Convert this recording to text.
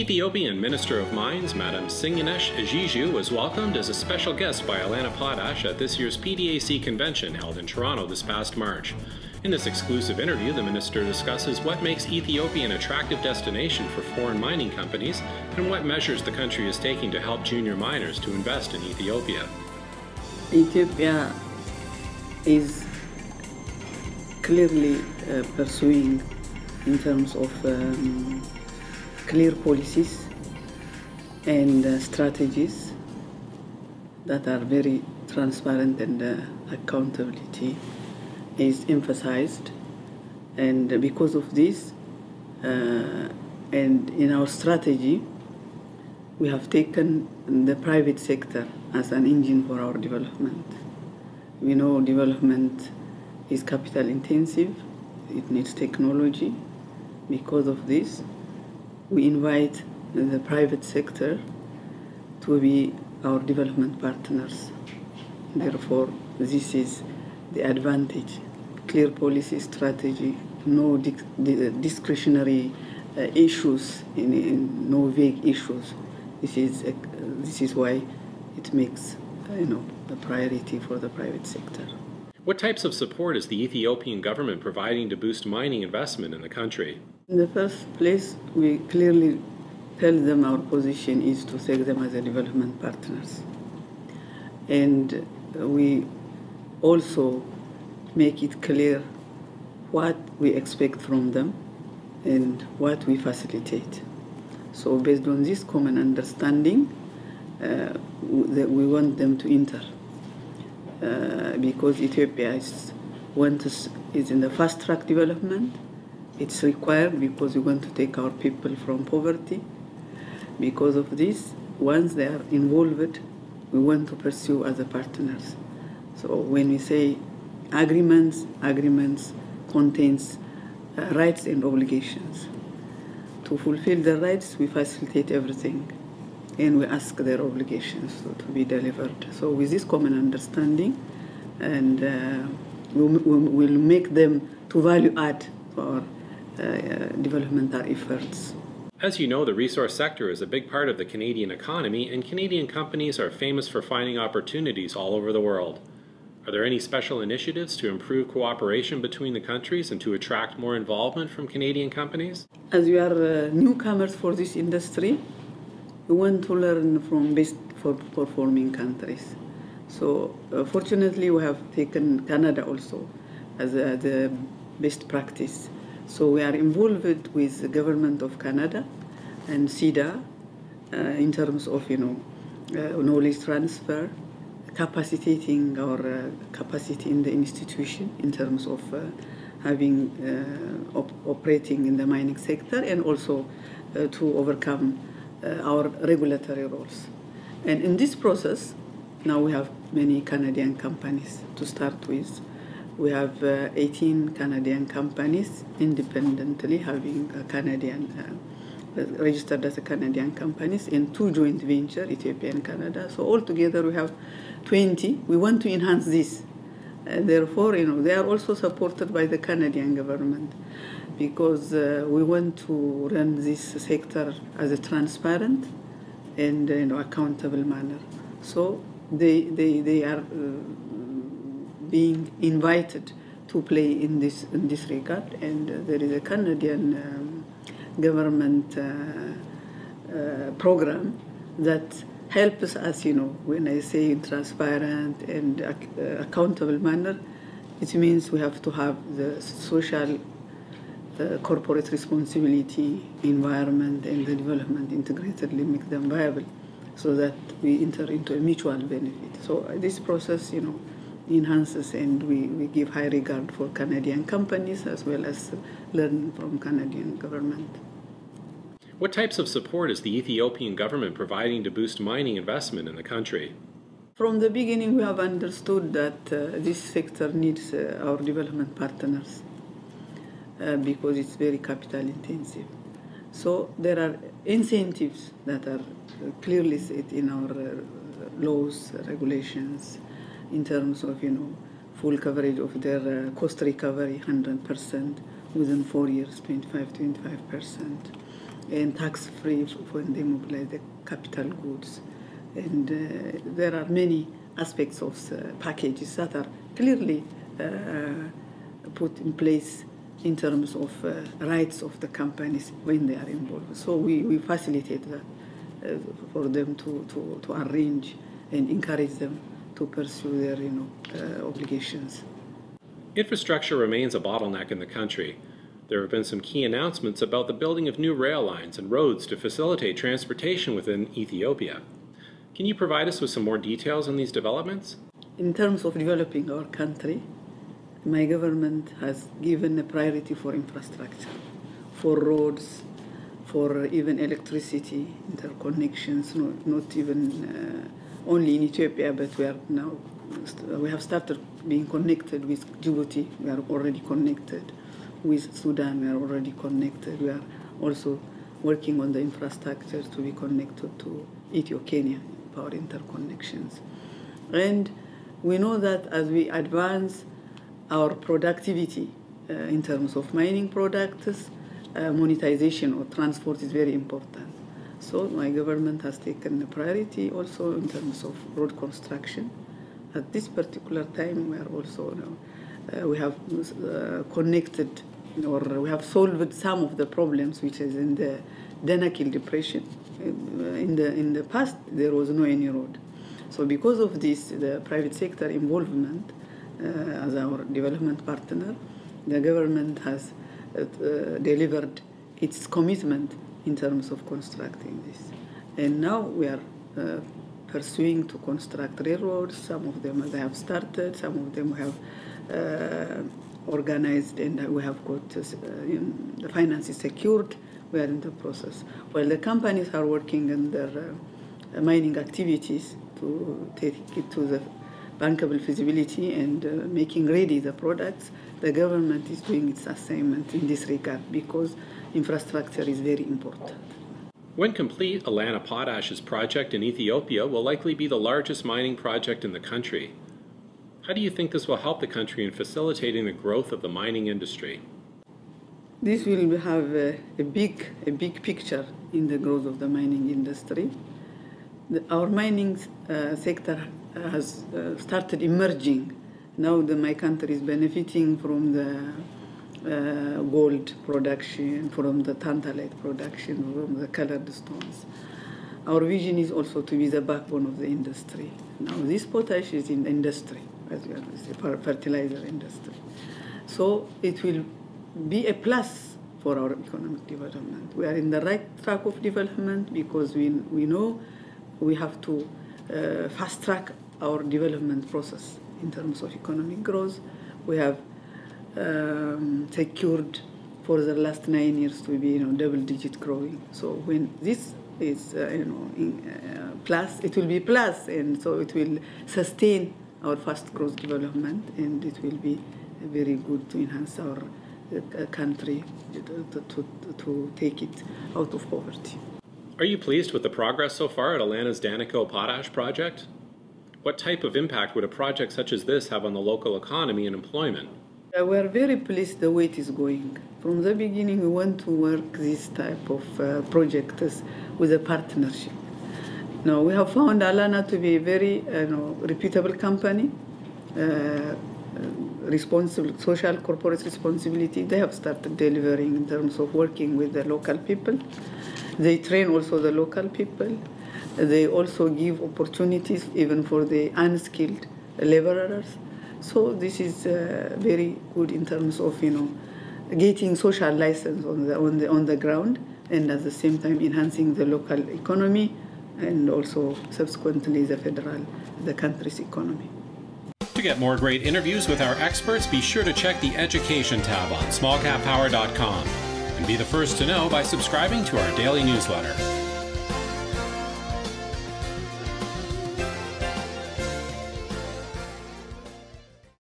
Ethiopian Minister of Mines, Madam Sinkinesh Ejigu, was welcomed as a special guest by Allana Potash at this year's PDAC convention held in Toronto this past March. In this exclusive interview, the minister discusses what makes Ethiopia an attractive destination for foreign mining companies and what measures the country is taking to help junior miners to invest in Ethiopia. Ethiopia is clearly uh, pursuing in terms of um, clear policies and uh, strategies that are very transparent and uh, accountability is emphasized. And because of this uh, and in our strategy we have taken the private sector as an engine for our development. We know development is capital intensive. It needs technology. Because of this we invite the private sector to be our development partners. Therefore, this is the advantage. Clear policy strategy, no discretionary uh, issues, in, in, no vague issues. This is, uh, this is why it makes uh, you know, a priority for the private sector. What types of support is the Ethiopian government providing to boost mining investment in the country? In the first place, we clearly tell them our position is to take them as a development partners. And we also make it clear what we expect from them and what we facilitate. So based on this common understanding, uh, we want them to enter uh, because Ethiopia is, want to, is in the fast track development. It's required because we want to take our people from poverty. Because of this, once they are involved, we want to pursue other partners. So when we say agreements, agreements contains uh, rights and obligations. To fulfill the rights, we facilitate everything and we ask their obligations to, to be delivered. So with this common understanding, and uh, we'll, we'll, make them to value add for uh, developmental efforts. As you know, the resource sector is a big part of the Canadian economy, and Canadian companies are famous for finding opportunities all over the world. Are there any special initiatives to improve cooperation between the countries and to attract more involvement from Canadian companies? As we are uh, newcomers for this industry, we want to learn from best performing countries. So uh, fortunately, we have taken Canada also as a, the best practice. So we are involved with the government of Canada and CIDA uh, in terms of you know uh, knowledge transfer, capacitating our uh, capacity in the institution in terms of uh, having uh, op operating in the mining sector and also to overcome our regulatory roles. And in this process, now we have many Canadian companies to start with. We have uh, 18 Canadian companies independently having a Canadian uh, registered as a Canadian companies and two joint venture, Ethiopia and Canada. So altogether we have 20. We want to enhance this. Uh, therefore, you know, they are also supported by the Canadian government because uh, we want to run this sector as a transparent and you know, accountable manner. So they, they, they are uh, being invited to play in this, in this regard, and uh, there is a Canadian um, government uh, uh, program that helps us, you know, when I say transparent and uh, accountable manner, it means we have to have the social uh, corporate responsibility, environment, and the development integratedly make them viable so that we enter into a mutual benefit. So uh, this process, you know, enhances and we, we give high regard for Canadian companies as well as learn from Canadian government. What types of support is the Ethiopian government providing to boost mining investment in the country? From the beginning, we have understood that uh, this sector needs uh, our development partners. Uh, because it's very capital intensive. So there are incentives that are clearly set in our uh, laws, regulations, in terms of you know full coverage of their uh, cost recovery, 100% within four years, 25, 25%. and tax-free when they mobilize the capital goods. And uh, there are many aspects of packages that are clearly uh, put in place in terms of uh, rights of the companies when they are involved. So we, we facilitate that uh, for them to, to, to arrange and encourage them to pursue their you know, uh, obligations. Infrastructure remains a bottleneck in the country. There have been some key announcements about the building of new rail lines and roads to facilitate transportation within Ethiopia. Can you provide us with some more details on these developments? In terms of developing our country, my government has given a priority for infrastructure, for roads, for even electricity interconnections, not, not even uh, only in Ethiopia, but we are now we have started being connected with Djibouti. We are already connected with Sudan. We are already connected. We are also working on the infrastructure to be connected to Ethiopia power interconnections, and we know that as we advance our productivity uh, in terms of mining products, uh, monetization or transport is very important. So my government has taken a priority also in terms of road construction. At this particular time, we are also you know, uh, we have uh, connected or we have solved some of the problems which is in the Danakil depression. Uh, in the in the past, there was no any road. So because of this, the private sector involvement as our development partner, the government has uh, delivered its commitment in terms of constructing this. And now we are uh, pursuing to construct railroads. Some of them they have started, some of them have uh, organized, and we have got uh, the finances secured. We are in the process. While the companies are working on their uh, mining activities to take it to the bankable feasibility and uh, making ready the products, the government is doing its assignment in this regard because infrastructure is very important. When complete, Allana Potash's project in Ethiopia will likely be the largest mining project in the country. How do you think this will help the country in facilitating the growth of the mining industry? This will have a, a big, a big picture in the growth of the mining industry. Our mining uh, sector has uh, started emerging. Now the, my country is benefiting from the uh, gold production, from the tantalite production, from the colored stones. Our vision is also to be the backbone of the industry. Now this potash is in the industry, as well the fertilizer industry. So it will be a plus for our economic development. We are in the right track of development because we, we know we have to uh, fast track our development process in terms of economic growth. We have um, secured for the last nine years to be you know double digit growing. So when this is uh, you know in, uh, plus, it will be plus, and so it will sustain our fast growth development, and it will be very good to enhance our uh, country to, to, to take it out of poverty. Are you pleased with the progress so far at Allana's Danakil Potash project? What type of impact would a project such as this have on the local economy and employment? Uh, we are very pleased the way it is going. From the beginning, we want to work this type of uh, projects with a partnership. Now, we have found Allana to be a very uh, know, reputable company, uh, responsible, social corporate responsibility. They have started delivering in terms of working with the local people. They train also the local people. They also give opportunities even for the unskilled laborers. So this is uh, very good in terms of you know getting social license on the on the on the ground and at the same time enhancing the local economy and also subsequently the federal the country's economy. To get more great interviews with our experts, be sure to check the education tab on smallcappower.com and be the first to know by subscribing to our daily newsletter.